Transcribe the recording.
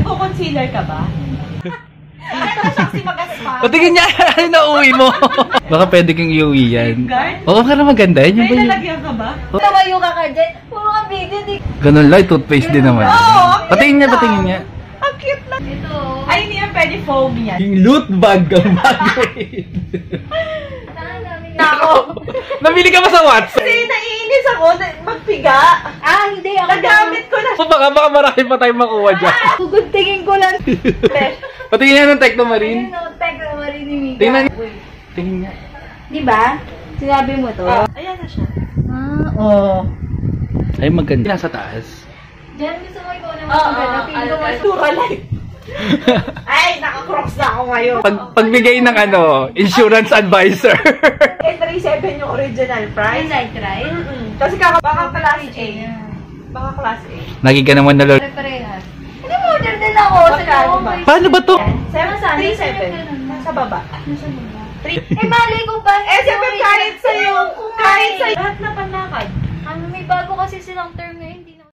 Nagko-concealer ka ba? Ito siya kasi mag-spa. Patingin niya, ano na uwi mo? Baka pwede kang iuwi yan. Safeguard? Oo, para maganda. Yan yung May ba yun? lalagyan ka ba? Tumayo ka ka dyan. Puro ka video, di. Ganun lang, toothpaste din naman. Oo, Patingin niya, patingin niya. Ang cute lang. Ito. Ay, hindi yan pwede foam yan. Yung loot bag ang gagawin. Saan namin Nako. Nabili ka ba sa Watson? Kasi naiinis ako na magpiga. Ah, hindi. Ako na. So baka, baka marami pa tayong makuha dyan. Guguntingin ko lang. Patingin niya ng Tecno Marine. Ayun, no, teka, marinig. Tingnan niya. Tingin niya. Di ba? Sinabi mo to? Oh, ayan na siya. Ah, oo. Ay, maganda. Nasa taas. Diyan gusto mo ikaw naman Oo, maganda. Feel ko mas... Tura life. Ay, naka-crocs na ako ngayon. Pag, pagbigay ng ano, insurance advisor. A37 yung original Ay, price. night ride? Mm-mm. Kasi kaka baka class A. Baka class A. Lagi ka naman nalol. Pare-parehas. Hindi mo order din ako sa Magkano ba? Paano ba to? Seven, Nasaan? three, Nasaan seven. yung ganun? Nasa baba. Eh, mali ko ba? Eh, siyempre kahit sa'yo, kahit sa'yo. Lahat na panakad. Ano, may bago kasi silang term ngayon